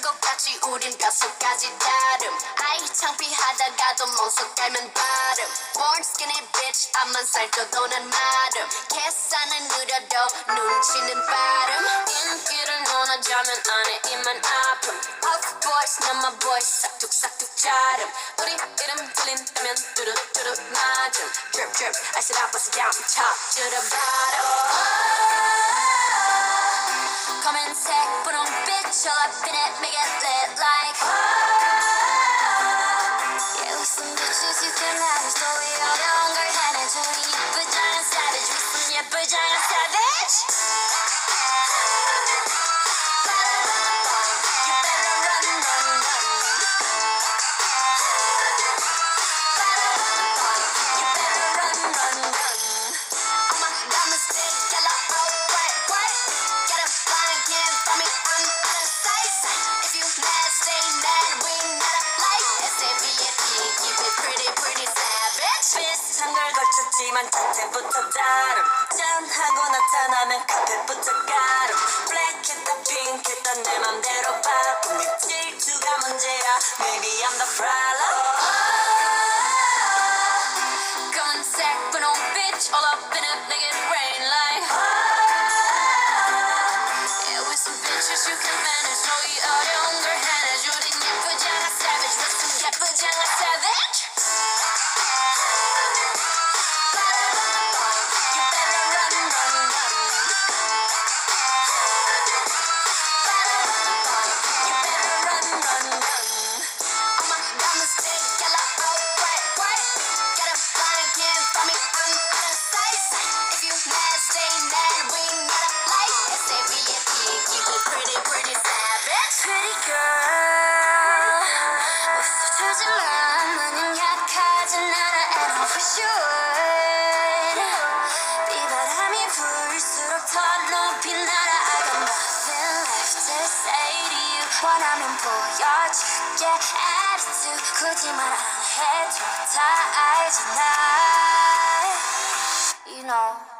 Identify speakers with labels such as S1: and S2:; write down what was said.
S1: 똑같이 우린 뼛속까지 다름. 아이 창피하다가도 멍석 깔면 발음. Born skinny bitch 앞만 살쪄도 난 마름 계산은 느려도 눈치는 빠름 인기를 논하자면 안에 입만 아픔. Of course 난 my boy 싹둑싹둑 자름. 우리 이름 들린다면 뚜루뚜루 맞음. Drip drip I said I it down top to the bottom come and set, put on a bitch all up in it, make it lit like.
S2: 걸쳤지만 자태부터 다름. 짠하고 나타나면 카페부터 가름. 블랙했다 핑크했다 내 맘대로 바꿈 네 질투가 문제야 Maybe I'm the problem
S1: 원하면 보여줄게 attitude 굳이 말 안 해도 다 알잖아 You know Savage